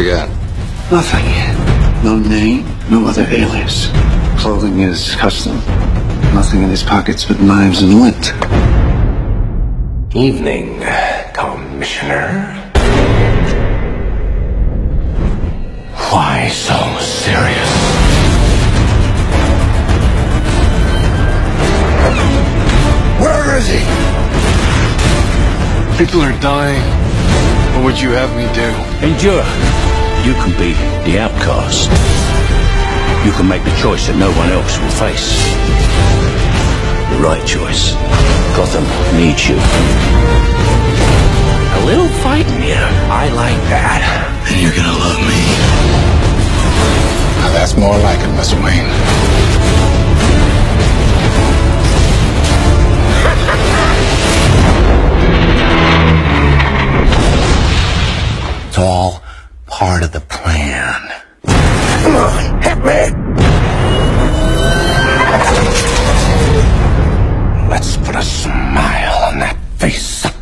we got? Nothing. No name, no other alias. Clothing is custom. Nothing in his pockets but knives and lint. Evening, Commissioner. Why so serious? Where is he? People are dying. What would you have me do? Endure. You can be the outcast. You can make the choice that no one else will face. The right choice. Gotham needs you. A little fight in you. I like that. And you're gonna love me. Now that's more like it, Mr. Wayne. It's all part of the plan. Come on, hit me! Let's put a smile on that face.